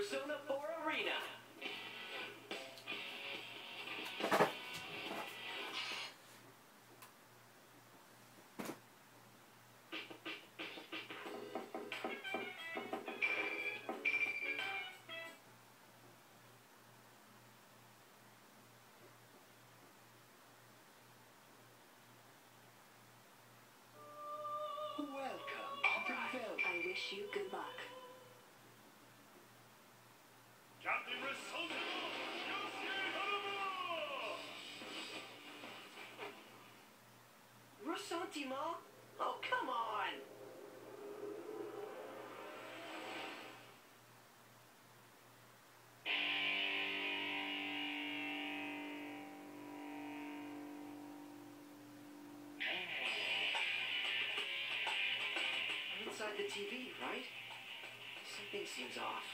Persona 4 Arena. Welcome All to right. Velvet. I wish you good Rosantimo? Oh, come on! I'm inside the TV, right? Something seems off.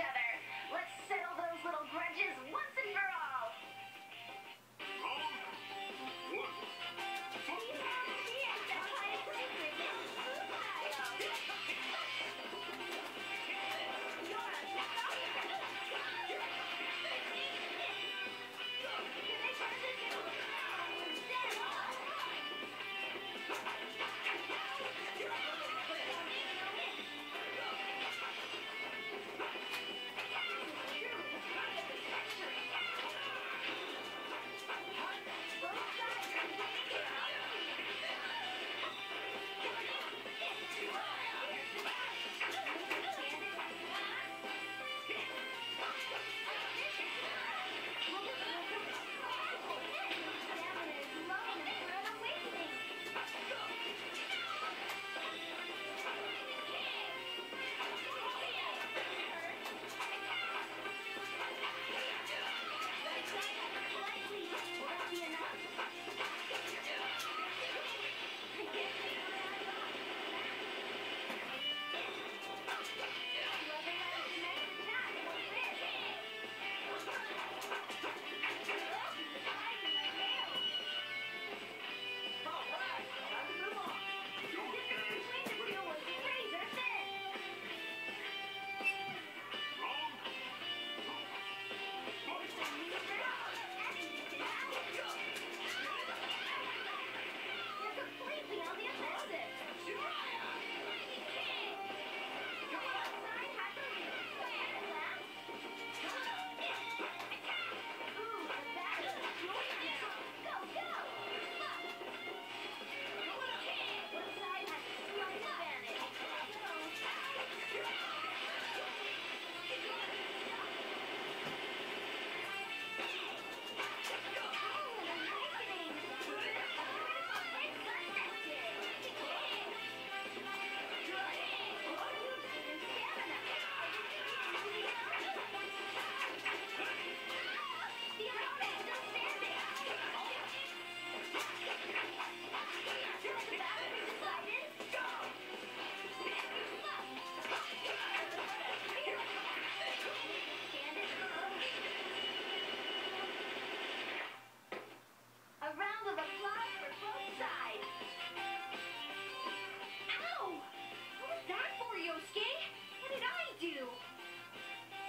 Each other. Let's settle those little grudges once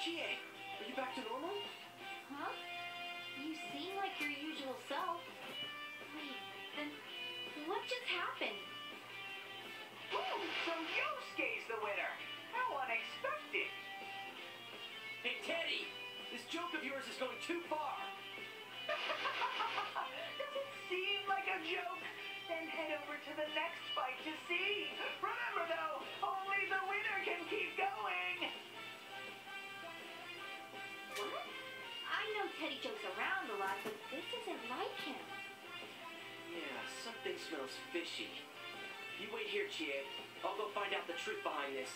Chie, are you back to normal? Huh? You seem like your usual self. Wait, then what just happened? Ooh, so Yosuke's the winner. How unexpected. Hey, Teddy! This joke of yours is going too far. Does it seem like a joke? Then head over to the next fight to see. Remember though, only jokes around a lot, but this isn't like him. Yeah, something smells fishy. You wait here, Chie. I'll go find out the truth behind this.